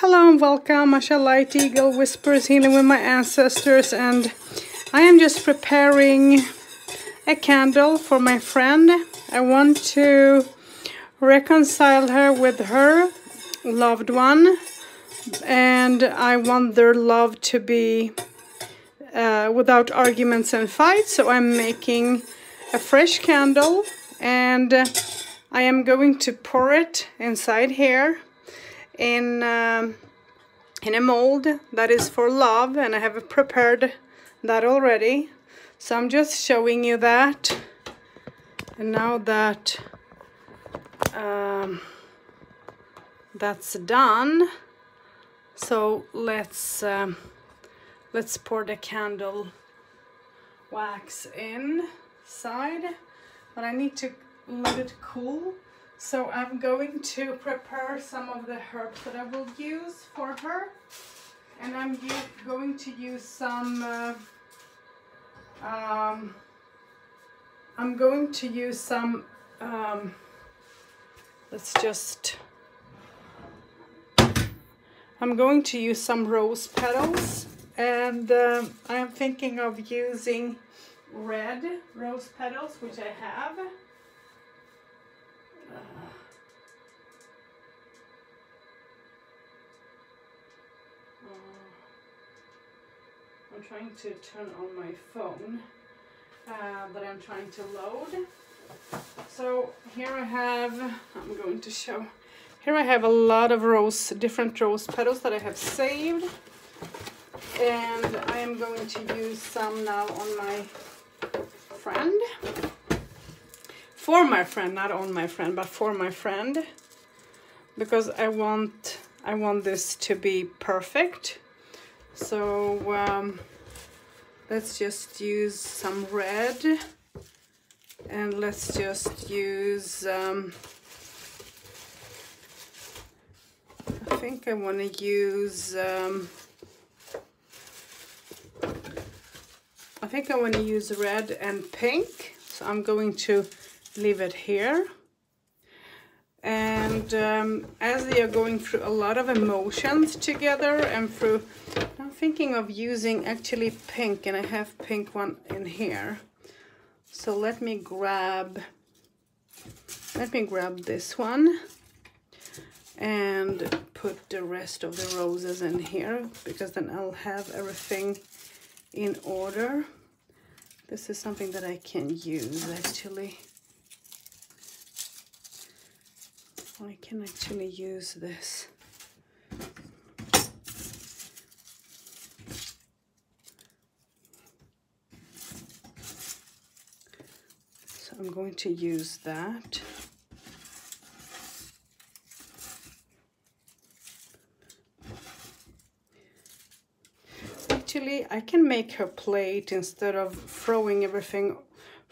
Hello and welcome, Masha Light Eagle Whispers Healing with my ancestors and I am just preparing a candle for my friend. I want to reconcile her with her loved one and I want their love to be uh, without arguments and fights. So I'm making a fresh candle and I am going to pour it inside here in um, in a mold that is for love and I have prepared that already. So I'm just showing you that. And now that um, that's done so let's um, let's pour the candle wax inside but I need to let it cool so I'm going to prepare some of the herbs that I will use for her. And I'm going to use some, uh, um, I'm going to use some, um, let's just, I'm going to use some rose petals. And uh, I'm thinking of using red rose petals, which I have. I'm trying to turn on my phone uh, that I'm trying to load. So here I have, I'm going to show, here I have a lot of rose, different rose petals that I have saved. And I am going to use some now on my friend. For my friend, not on my friend, but for my friend. Because I want, I want this to be perfect so um, let's just use some red and let's just use, um, I think I want to use, um, I think I want to use red and pink. So I'm going to leave it here. And um, as they are going through a lot of emotions together and through I'm thinking of using actually pink and I have pink one in here. So let me grab, let me grab this one and put the rest of the roses in here because then I'll have everything in order. This is something that I can use actually. I can actually use this. So I'm going to use that. Actually, I can make her plate instead of throwing everything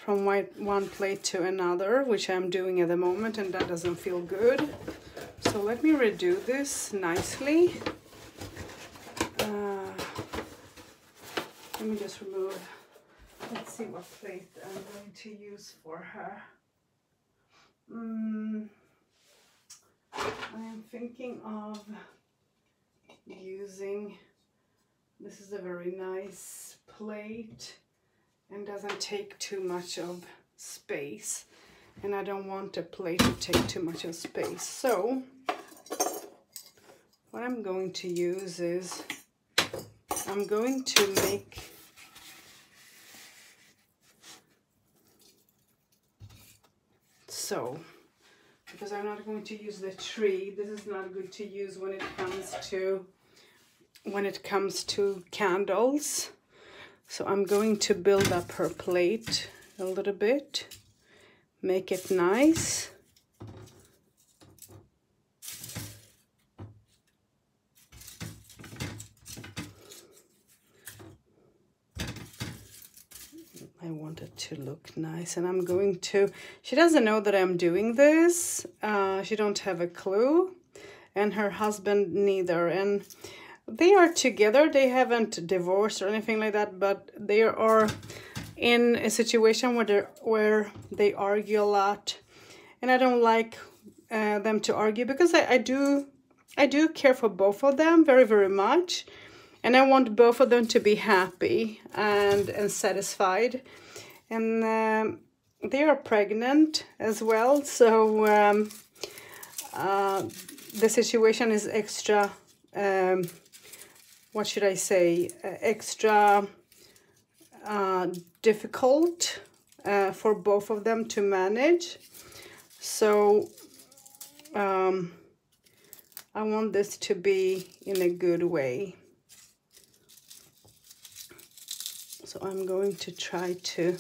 from one plate to another, which I'm doing at the moment, and that doesn't feel good. So let me redo this nicely. Uh, let me just remove Let's see what plate I'm going to use for her. Mm, I am thinking of using, this is a very nice plate and doesn't take too much of space. And I don't want a plate to take too much of space. So what I'm going to use is I'm going to make so because I'm not going to use the tree. This is not good to use when it comes to when it comes to candles so I'm going to build up her plate a little bit make it nice I want it to look nice and I'm going to, she doesn't know that I'm doing this. Uh, she don't have a clue and her husband neither. And they are together. They haven't divorced or anything like that, but they are in a situation where, they where they argue a lot. And I don't like uh, them to argue because I, I do I do care for both of them very, very much. And I want both of them to be happy and, and satisfied. And um, they are pregnant as well. So um, uh, the situation is extra, um, what should I say, uh, extra uh, difficult uh, for both of them to manage. So um, I want this to be in a good way. So I'm going to try to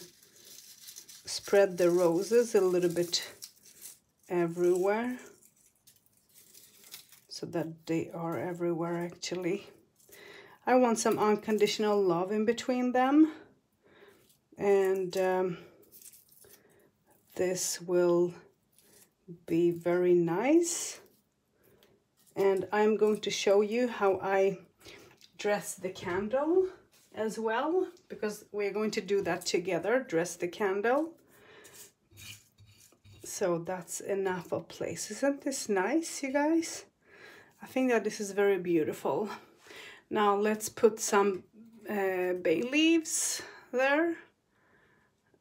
spread the roses a little bit everywhere so that they are everywhere actually. I want some unconditional love in between them. And um, this will be very nice. And I'm going to show you how I dress the candle as well because we're going to do that together dress the candle. So that's enough of place isn't this nice you guys? I think that this is very beautiful now let's put some uh, bay leaves there.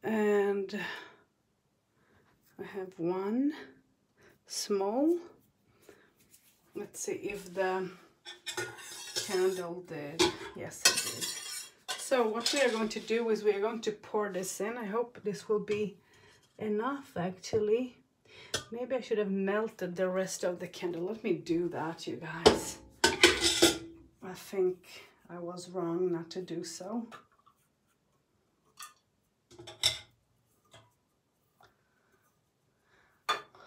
And I have one small. Let's see if the candle did. Yes it did. So what we are going to do is we are going to pour this in. I hope this will be enough actually. Maybe I should have melted the rest of the candle. Let me do that you guys I think I was wrong not to do so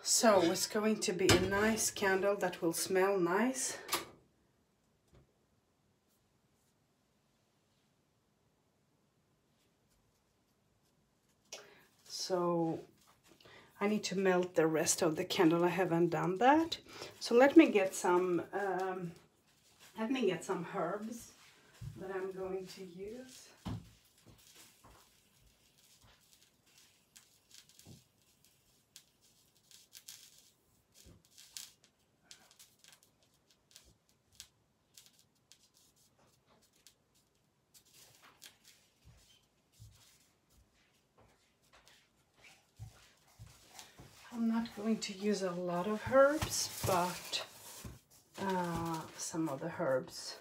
So it's going to be a nice candle that will smell nice. So I need to melt the rest of the candle. I haven't done that. So let me get some, um, let me get some herbs that I'm going to use. I'm not going to use a lot of herbs, but uh, some of the herbs.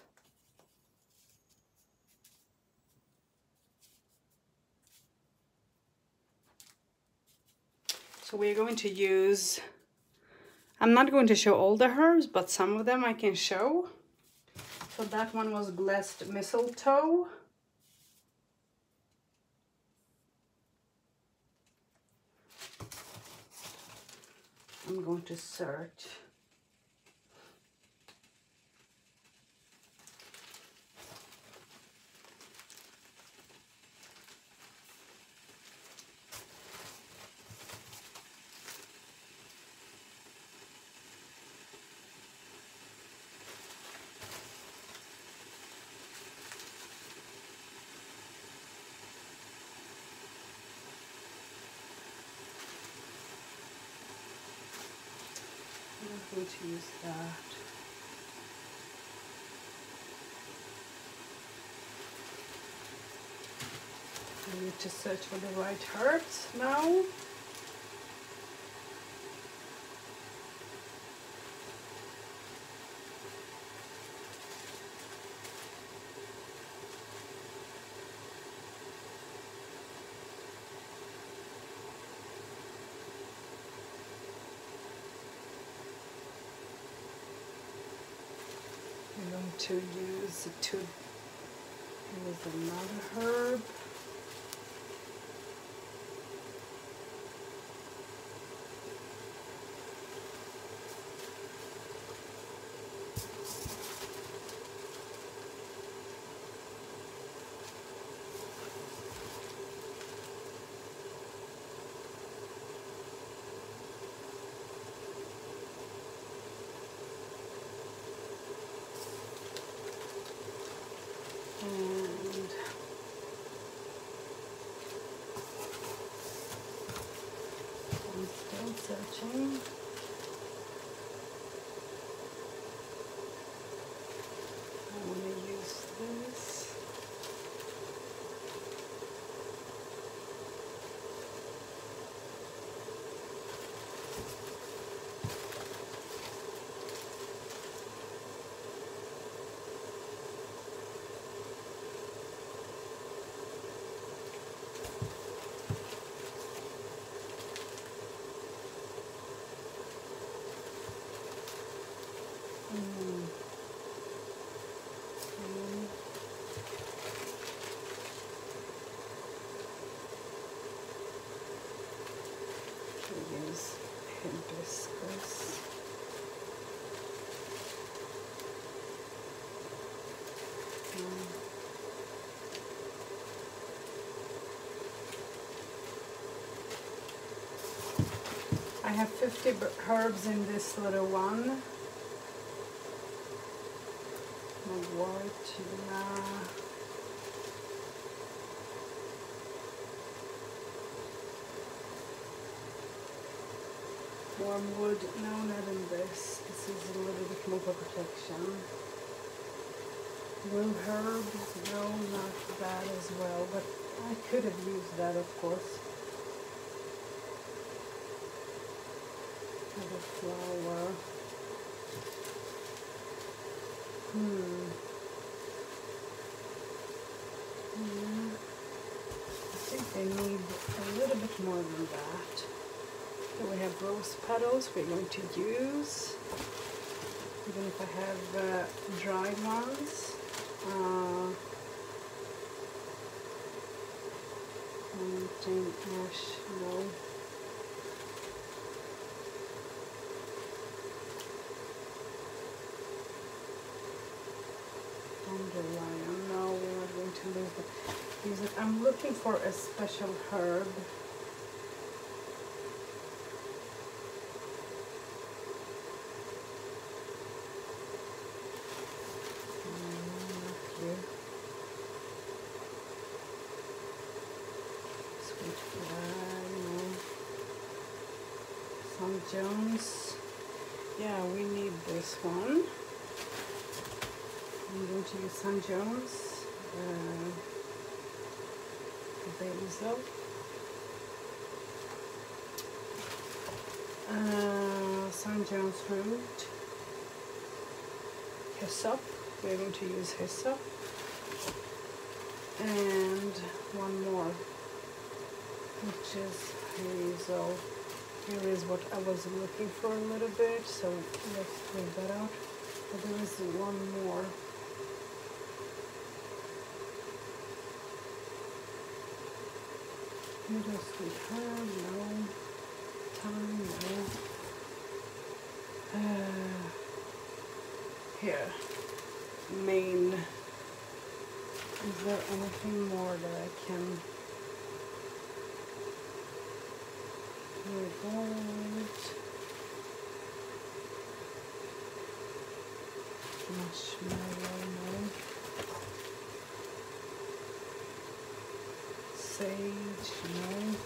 So we're going to use, I'm not going to show all the herbs, but some of them I can show. So that one was blessed mistletoe. I'm going to search. I'm going to use that. I need to search for the right herbs now. I'm going to use to use another herb. 그렇죠. and I have 50 herbs in this little one. Wormwood, no not in this. This is a little bit more for protection. Blue herb, no not that as well, but I could have used that of course. Other flower. Hmm. Hmm. I think they need a little bit more than that. Then we have rose petals we're going to use. Even if I have uh, dried ones. Uh, mountain ash, no. Dandelion, no, we're not going to use it. I'm looking for a special herb. Jones. Yeah, we need this one. I'm going to use St. John's, uh, basil, uh, St. John's root, hyssop. We're going to use hyssop, and one more, which is hazel. Here is what I was looking for a little bit, so let's take that out. But there is one more. Meadowsweet herb, no. Thyme, no. Uh, here, main. Is there anything more that I can Marshmallow, no. Sage, no.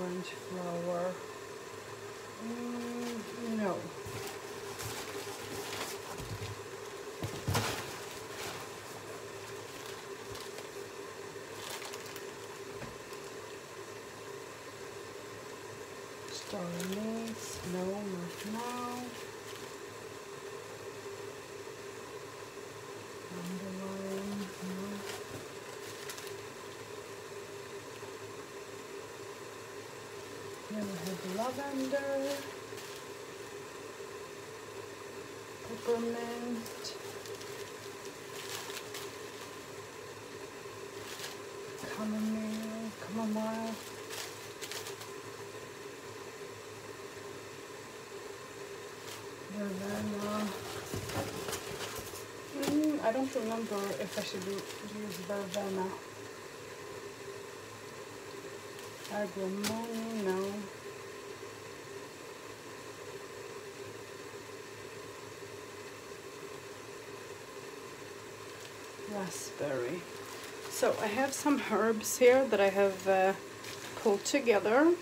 Orange flower, mm, no. Starlings, no, not now. Underline, no. Then we have lavender, peppermint, chamomile, chamomile. Verbena. Mm, I don't remember if I should use verbena. Agrimony, no. Raspberry. So I have some herbs here that I have uh, pulled together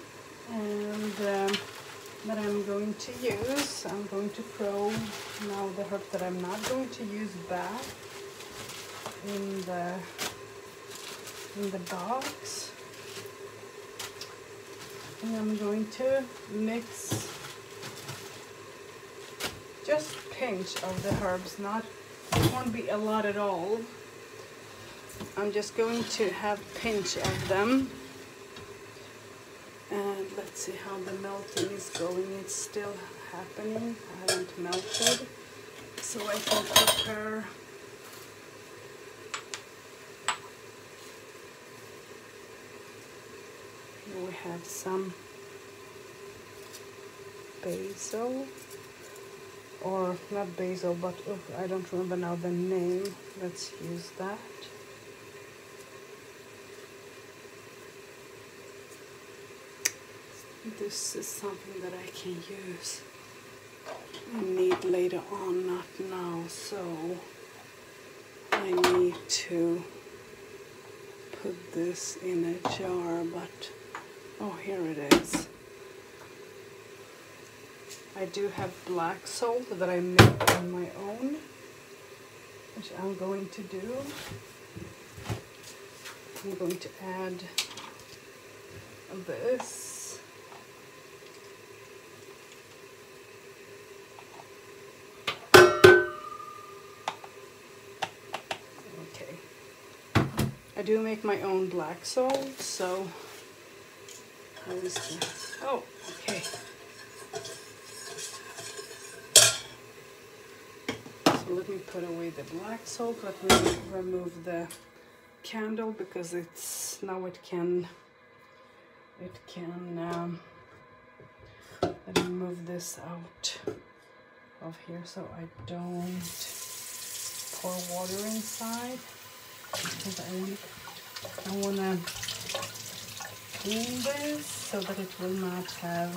and um, that I'm going to use. I'm going to throw now the herb that I'm not going to use back in the in the box. And I'm going to mix just pinch of the herbs, not won't be a lot at all. I'm just going to have pinch of them. And let's see how the melting is going. It's still happening. I haven't melted. So I can prepare. Here we have some basil. Or not basil but oh, I don't remember now the name. Let's use that this is something that I can use and need later on, not now. So I need to put this in a jar, but oh, here it is. I do have black salt that I make on my own, which I'm going to do. I'm going to add this. I do make my own black salt, so Oh, okay. So let me put away the black salt. Let me remove the candle because it's now it can it can um, let me move this out of here so I don't pour water inside because I I want to clean this so that it will not have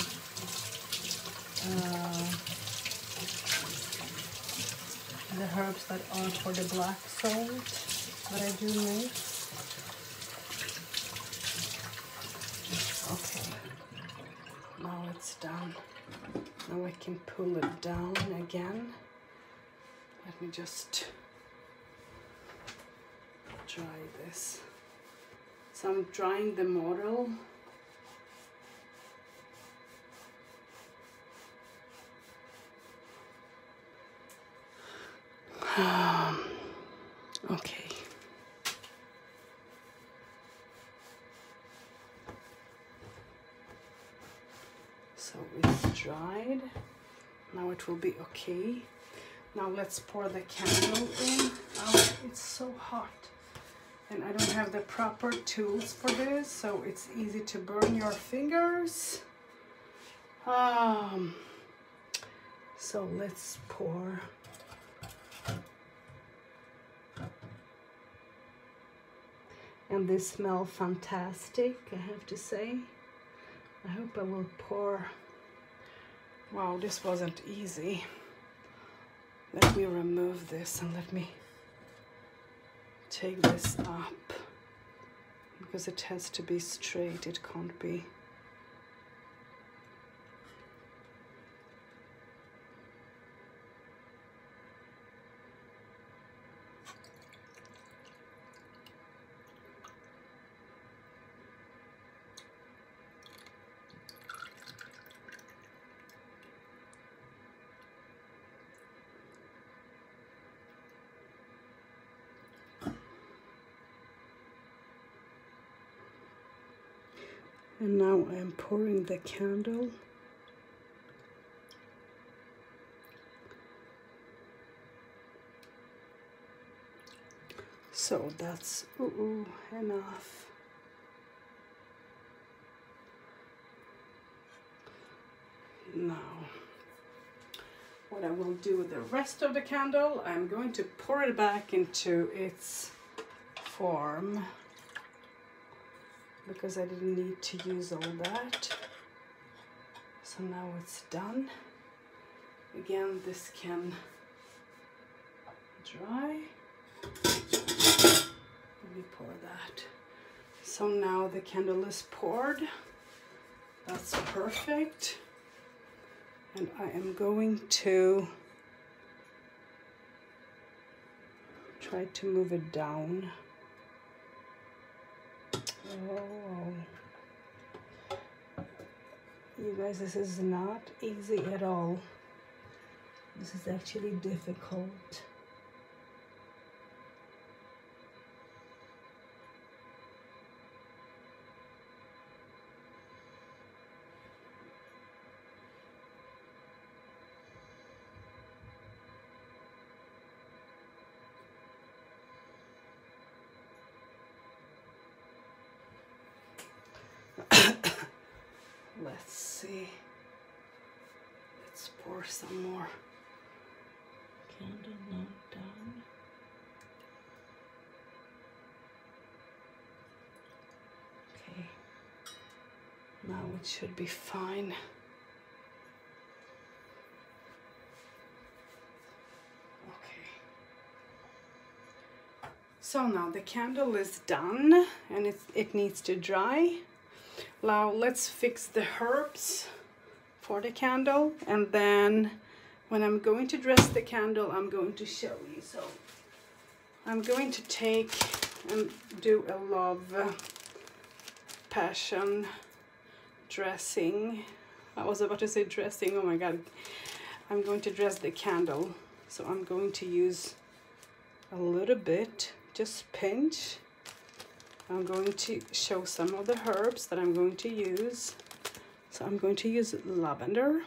uh, the herbs that are for the black salt that I do make Okay, now it's done. Now I can pull it down again. Let me just dry this. So I'm drying the model. okay. so it's dried now it will be okay now let's pour the candle in and I don't have the proper tools for this so it's easy to burn your fingers. Um so let's pour. And they smell fantastic I have to say. I hope I will pour. Wow, this wasn't easy. Let me remove this and let me take this up because it has to be straight, it can't be I'm pouring the candle. So that's ooh, enough. Now what I will do with the rest of the candle I'm going to pour it back into its form because I didn't need to use all that. So now it's done. Again, this can dry. Let me pour that. So now the candle is poured. That's perfect. And I am going to try to move it down. Oh, you guys, this is not easy at all. This is actually difficult. It should be fine. Okay. So now the candle is done and it, it needs to dry. Now let's fix the herbs for the candle and then when I'm going to dress the candle I'm going to show you. So I'm going to take and do a love passion dressing. I was about to say dressing, oh my god. I'm going to dress the candle. So I'm going to use a little bit, just pinch. I'm going to show some of the herbs that I'm going to use. So I'm going to use lavender.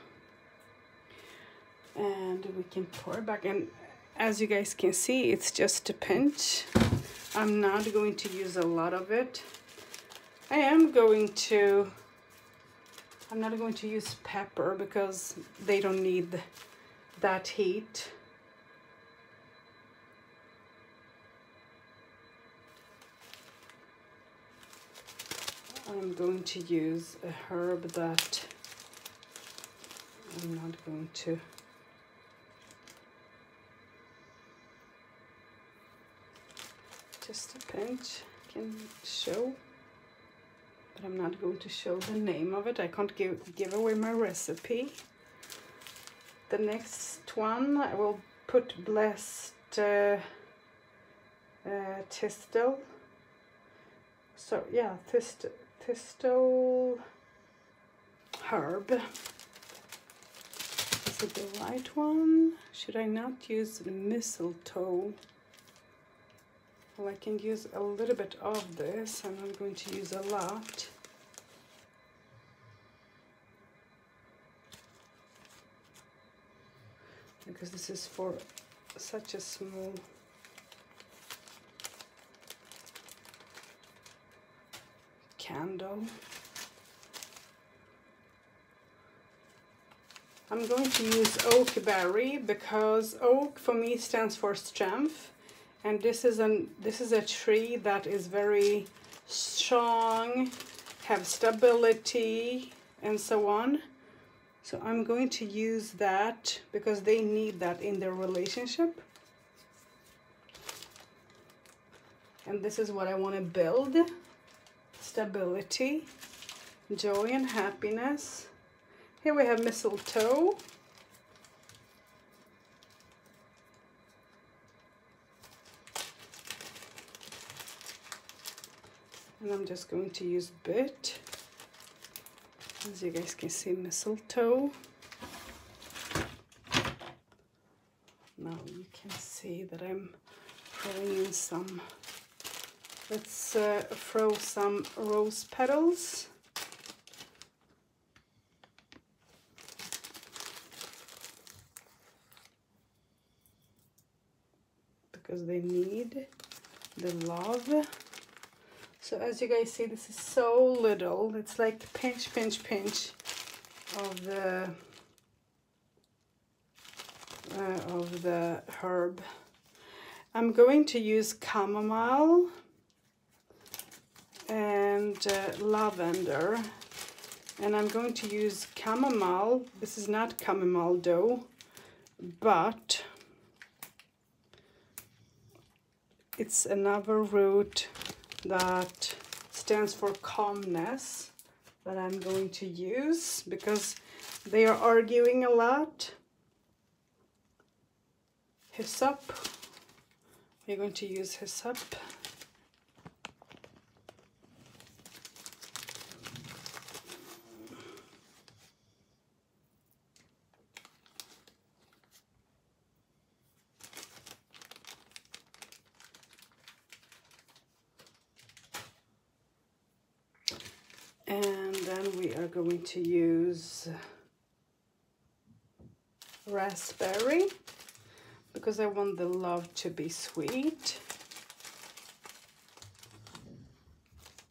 And we can pour back. And as you guys can see, it's just a pinch. I'm not going to use a lot of it. I am going to I'm not going to use pepper because they don't need that heat. I'm going to use a herb that I'm not going to just a pinch can show but I'm not going to show the name of it. I can't give, give away my recipe. The next one I will put blessed uh, uh, thistle. So yeah, thistle, thistle herb. Is it the right one? Should I not use mistletoe? Well, I can use a little bit of this. And I'm not going to use a lot. Because this is for such a small candle. I'm going to use oak berry because oak for me stands for strength and this is an this is a tree that is very strong have stability and so on. So I'm going to use that because they need that in their relationship. And this is what I want to build. Stability joy and happiness. Here we have mistletoe and I'm just going to use bit as you guys can see mistletoe. Now you can see that I'm throwing in some let's uh, throw some rose petals. Because they need the love so as you guys see, this is so little. It's like pinch, pinch, pinch of the uh, of the herb. I'm going to use chamomile and uh, lavender and I'm going to use chamomile. This is not chamomile dough, but it's another root that stands for calmness that I'm going to use because they are arguing a lot. Hyssop. We're going to use hyssop. Going to use raspberry because I want the love to be sweet.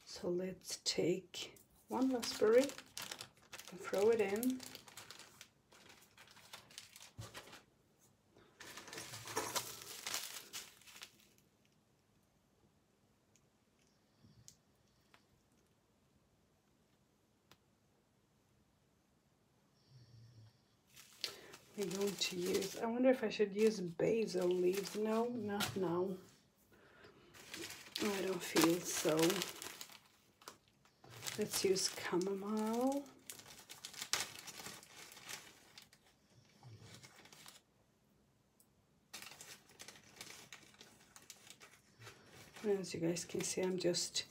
So let's take one raspberry and throw it in. We're going to use, I wonder if I should use basil leaves. No, not now. Oh, I don't feel so. Let's use chamomile. As you guys can see, I'm just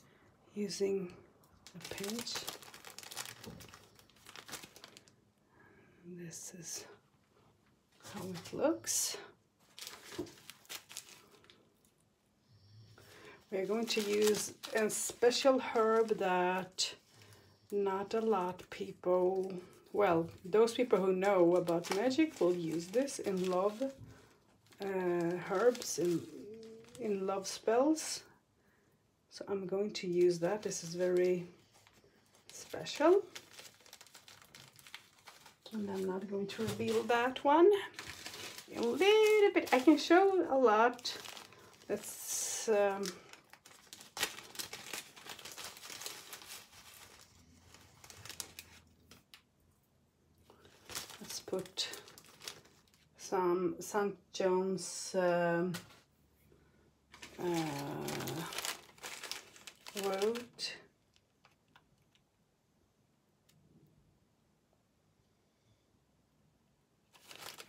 using a pinch. this is how it looks. We're going to use a special herb that not a lot people, well, those people who know about magic will use this in love uh, herbs, in, in love spells. So I'm going to use that. This is very special. And I'm not going to reveal that one. A little bit, I can show a lot. Let's um, let's put some St. John's um, uh,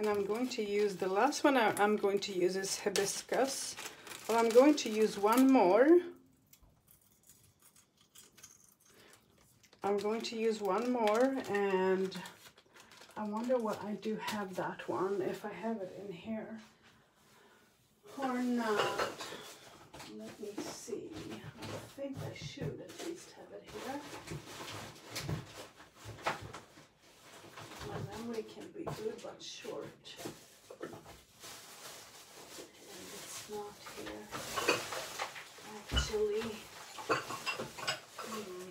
I'm going to use the last one I'm going to use is hibiscus. Well I'm going to use one more. I'm going to use one more and I wonder what I do have that one if I have it in here or not. Let me see. I think I should at least have it here memory can be good but short. And it's not here. Actually, hmm.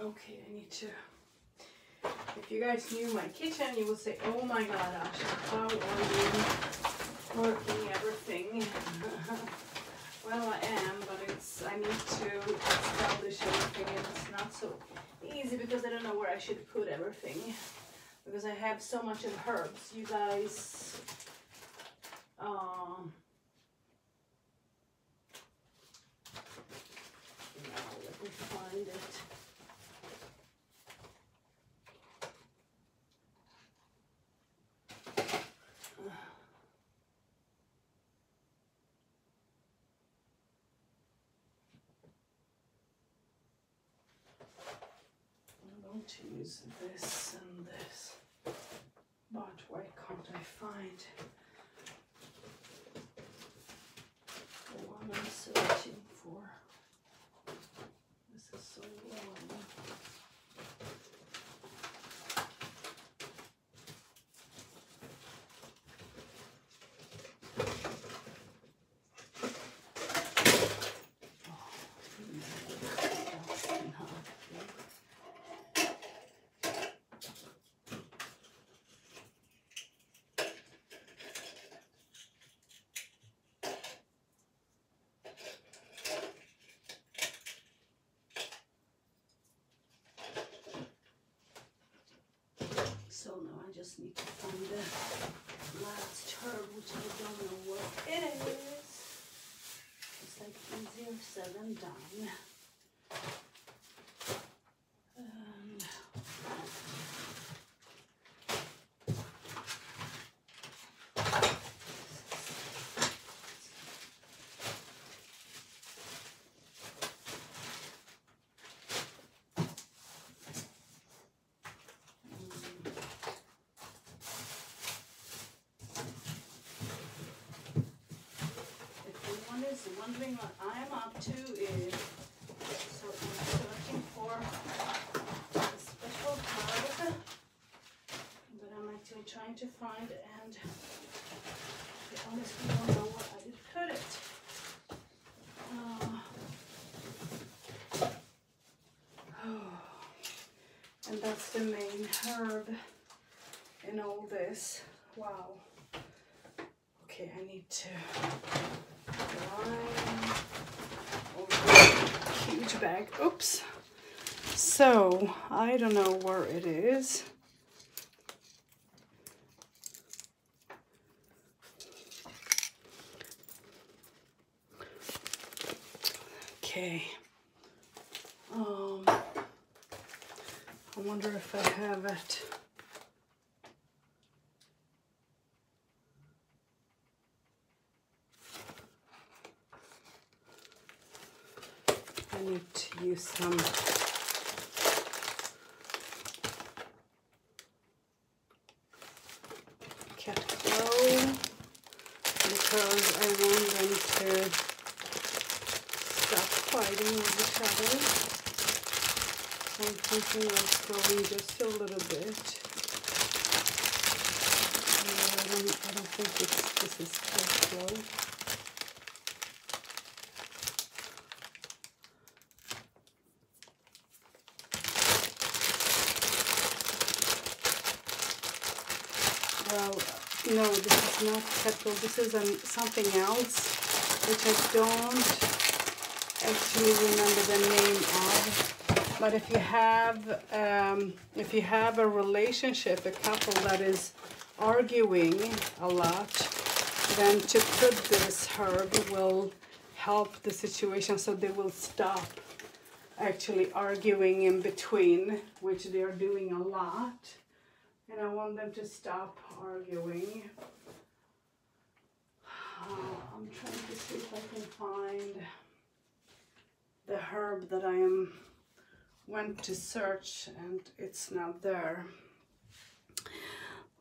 okay, I need to. If you guys knew my kitchen, you would say, oh my god, Asha, how are you working everything? well, I am, but it's, I need to establish everything and it's not so easy because I don't know where I should put everything because I have so much of herbs. You guys, um, now let me find it. To use this and this, but why can't I find the one I'm searching for? This is so long. So now I just need to find the last herb, which I don't know what it is. It's like easier said than done. Is wondering what I'm up to is so I'm searching for a special card but I'm actually trying to find and I honestly don't know where I did put it. Uh, and that's the main herb in all this. Wow. Okay, I need to bag. Oops. So I don't know where it is. Okay. Um, I wonder if I have it. I need to use some cat claw because I want them to stop fighting with each other. So I'm thinking of going just a little bit. I don't, I don't think this is cat claw. Well, no, this is not petrol. This is um, something else, which I don't actually remember the name of. But if you have, um, if you have a relationship, a couple that is arguing a lot, then to put this herb will help the situation so they will stop actually arguing in between, which they are doing a lot and I want them to stop arguing. Uh, I'm trying to see if I can find the herb that I am went to search and it's not there.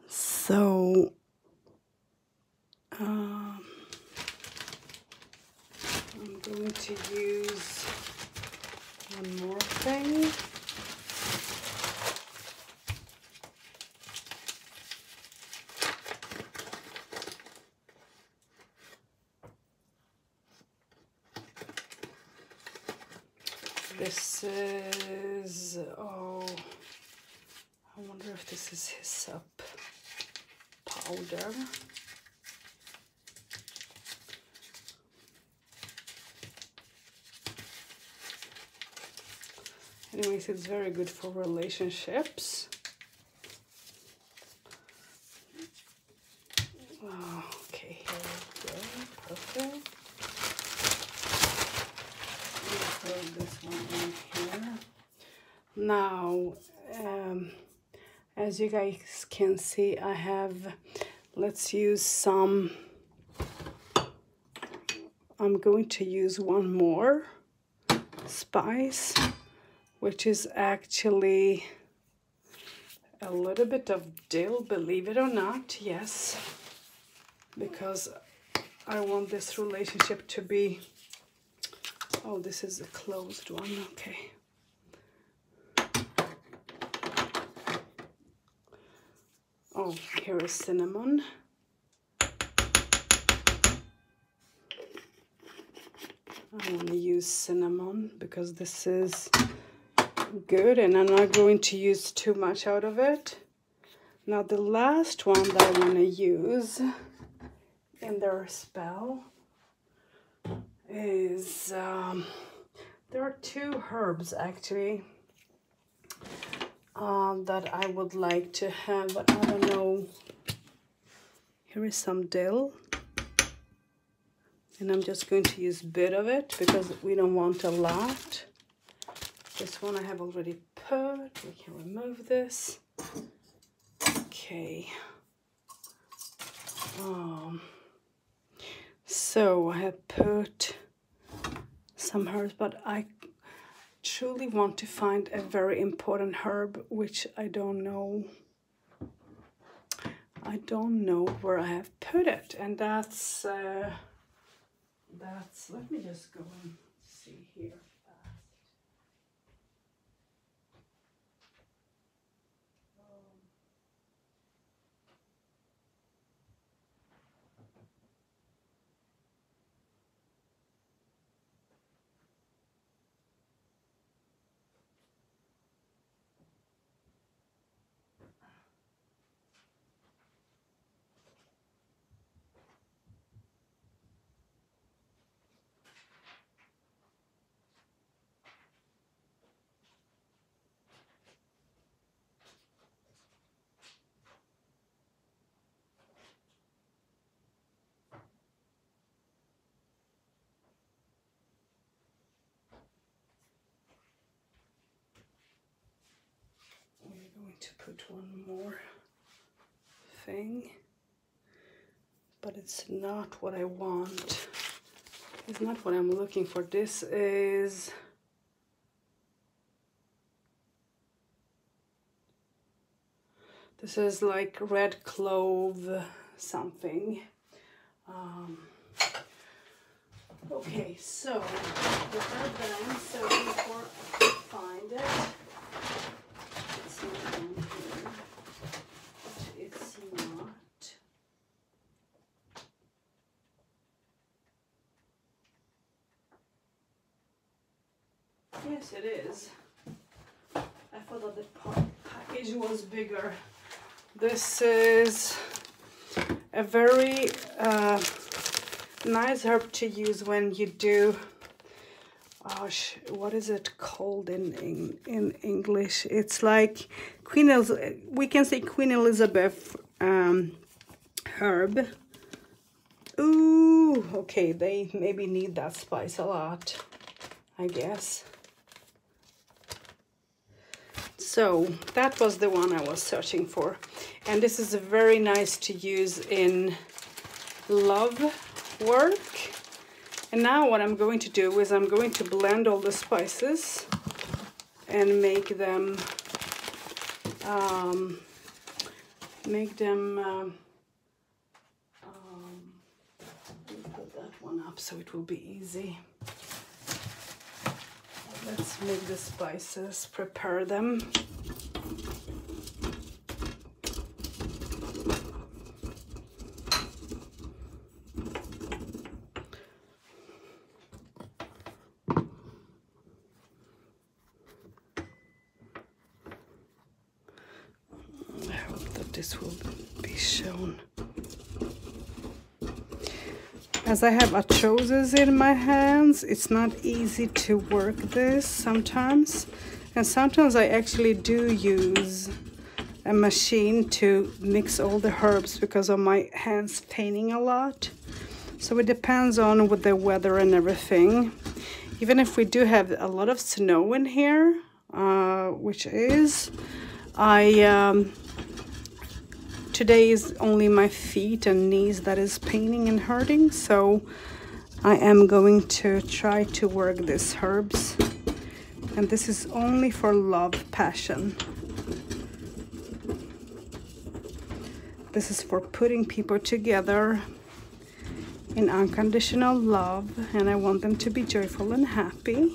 So um, I'm going to use one more thing. This is, oh, I wonder if this is hyssop powder. Anyways, it's very good for relationships. Oh, okay, here we go. Perfect. throw this one in here. Now, um, as you guys can see, I have, let's use some, I'm going to use one more spice, which is actually a little bit of dill, believe it or not, yes, because I want this relationship to be Oh, this is a closed one, okay. Here is cinnamon. I want to use cinnamon because this is good and I'm not going to use too much out of it. Now the last one that I want to use in their spell is um, there are two herbs actually um, that I would like to have, but I don't know. Here is some dill. And I'm just going to use a bit of it because we don't want a lot. This one I have already put. We can remove this. Okay. Um, so I have put some herbs, but I truly want to find a very important herb, which I don't know. I don't know where I have put it, and that's uh, that's. Let me just go and to put one more thing, but it's not what I want. It's not what I'm looking for. This is this is like red clove something. Um, okay, so the herb that I'm searching for, find it. It's not on here. It's not. Yes, it is. I thought that the package was bigger. This is a very uh, nice herb to use when you do oh, what is it called in, in in English it's like Queen El we can say Queen Elizabeth um, herb ooh okay they maybe need that spice a lot I guess so that was the one I was searching for. And this is very nice to use in love work. And now what I'm going to do is I'm going to blend all the spices and make them um, make them um, um, put that one up so it will be easy let's make the spices prepare them this will be shown. As I have arthroses in my hands, it's not easy to work this sometimes. And sometimes I actually do use a machine to mix all the herbs because of my hands paining a lot. So it depends on with the weather and everything. Even if we do have a lot of snow in here, uh, which is, I um, today is only my feet and knees that is paining and hurting so I am going to try to work these herbs. And this is only for love passion. This is for putting people together in unconditional love and I want them to be joyful and happy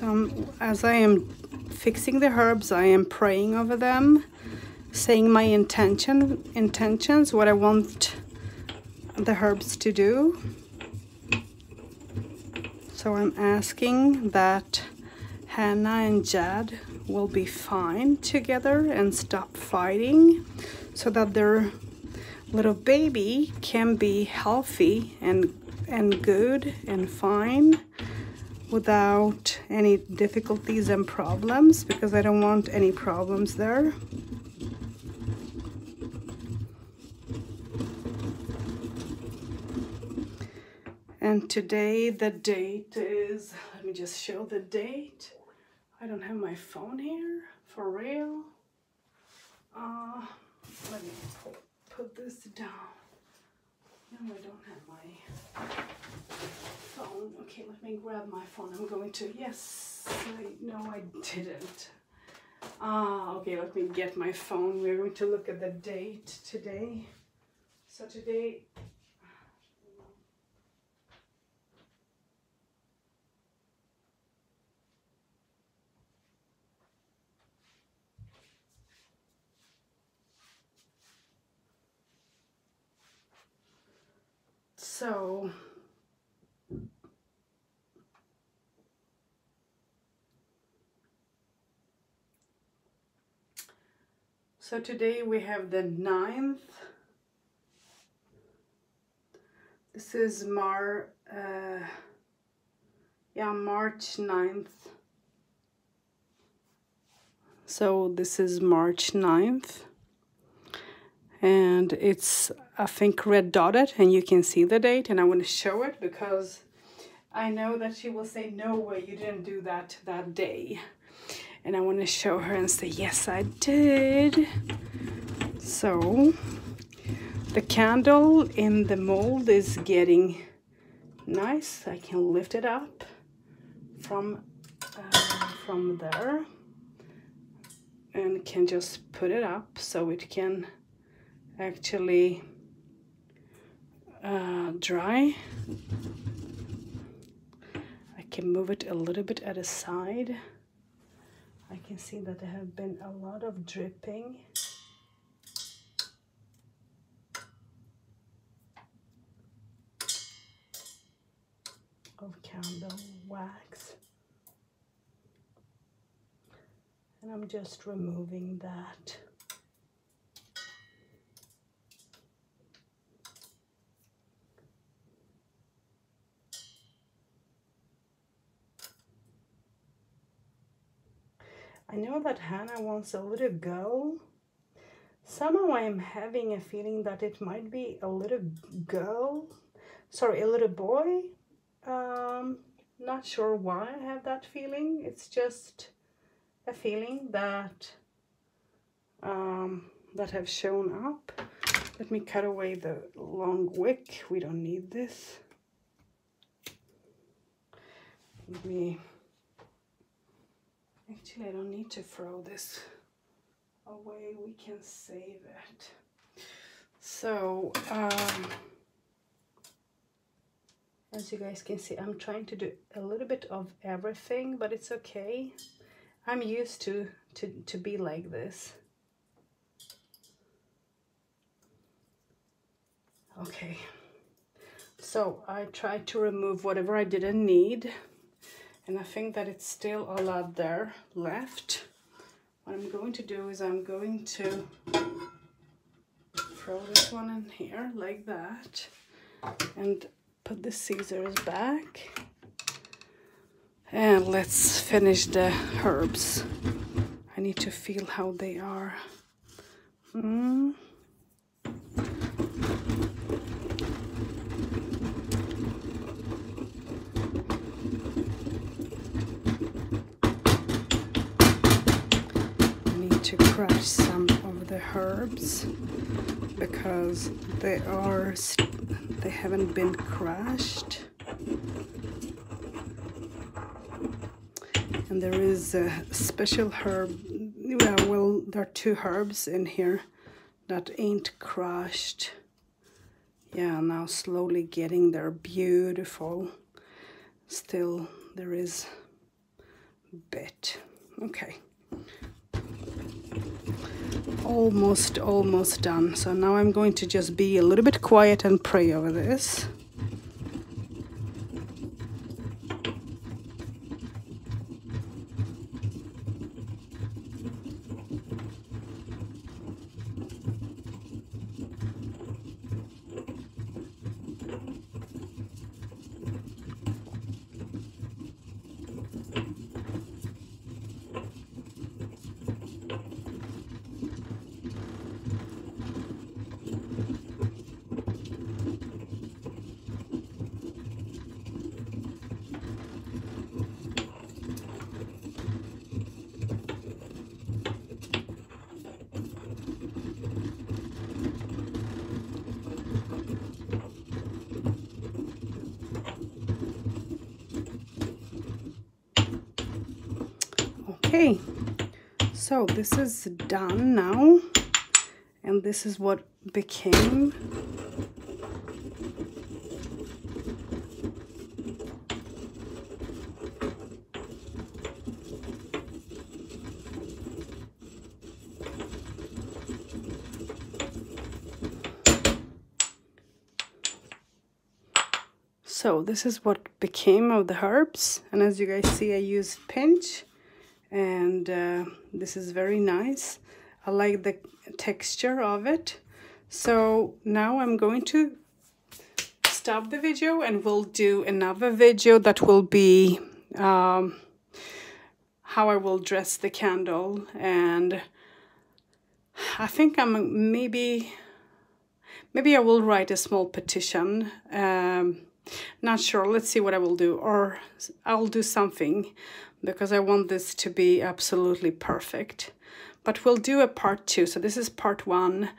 So as I am fixing the herbs, I am praying over them, saying my intention, intentions, what I want the herbs to do. So I'm asking that Hannah and Jad will be fine together and stop fighting so that their little baby can be healthy and and good and fine without any difficulties and problems because I don't want any problems there. And today the date is, let me just show the date. I don't have my phone here, for real. Uh, let me put this down. No, I don't have my phone. Okay, let me grab my phone. I'm going to, yes, I, no, I didn't. Ah, okay, let me get my phone. We're going to look at the date today. So today, so So today we have the 9th. This is Mar, uh, yeah, March 9th. So this is March 9th. And it's, I think, red dotted and you can see the date. And I want to show it because I know that she will say, no way, you didn't do that that day. And I want to show her and say, yes, I did. So the candle in the mold is getting nice. I can lift it up from, uh, from there and can just put it up so it can actually uh, dry. I can move it a little bit at a side. I can see that there have been a lot of dripping. of candle wax. And I'm just removing that. Know that Hannah wants a little girl. Somehow I am having a feeling that it might be a little girl, sorry, a little boy. Um, not sure why I have that feeling. It's just a feeling that um, that have shown up. Let me cut away the long wick. We don't need this. Let me, actually I don't need to throw this away. We can save it. So, um, as you guys can see, I'm trying to do a little bit of everything, but it's okay. I'm used to, to, to be like this. Okay, so I tried to remove whatever I didn't need and I think that it's still a lot there left. What I'm going to do is I'm going to throw this one in here like that and put the scissors back and let's finish the herbs. I need to feel how they are. Mm. I need to crush some herbs because they are they haven't been crushed. and there is a special herb yeah, well there are two herbs in here that ain't crushed. Yeah now slowly getting there beautiful. Still there is bit. Okay almost almost done. So now I'm going to just be a little bit quiet and pray over this Okay, so this is done now, and this is what became. So this is what became of the herbs, and as you guys see, I used pinch and uh, this is very nice. I like the texture of it. So now I'm going to stop the video and we'll do another video that will be um, how I will dress the candle. And I think I'm maybe maybe I will write a small petition. Um, not sure. Let's see what I will do. Or I'll do something because I want this to be absolutely perfect but we'll do a part two so this is part one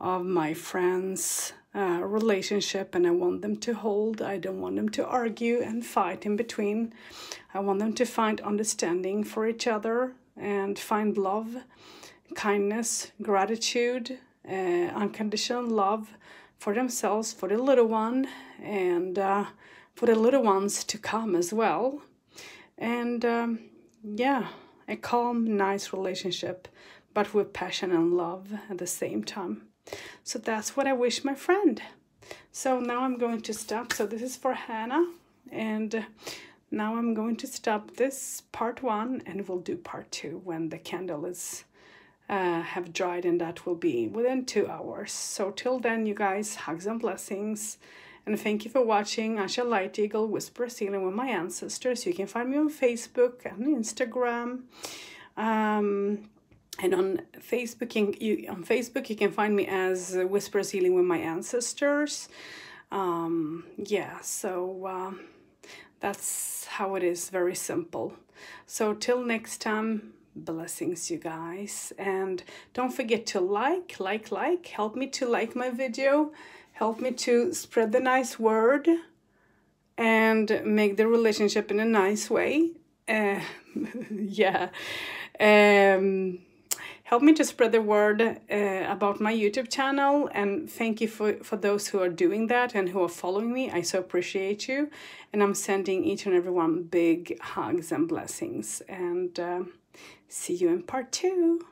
of my friends uh, relationship and I want them to hold. I don't want them to argue and fight in between. I want them to find understanding for each other and find love, kindness, gratitude, uh, unconditional love for themselves, for the little one, and uh, for the little ones to come as well. And um, yeah, a calm, nice relationship, but with passion and love at the same time. So that's what I wish my friend. So now I'm going to stop. So this is for Hannah. And now I'm going to stop this part one and we'll do part two when the candle is uh, have dried and that will be within two hours. So till then, you guys, hugs and blessings. And thank you for watching Asha Light Eagle Whisper Healing with my ancestors. You can find me on Facebook and Instagram. Um, and on Facebook, you, on Facebook, you can find me as Whispers Healing with my ancestors. Um, yeah, so uh, that's how it is. Very simple. So till next time, blessings, you guys, and don't forget to like, like, like. Help me to like my video. Help me to spread the nice word and make the relationship in a nice way. Uh, yeah. Um, help me to spread the word uh, about my YouTube channel and thank you for, for those who are doing that and who are following me. I so appreciate you and I'm sending each and every one big hugs and blessings and uh, see you in part two.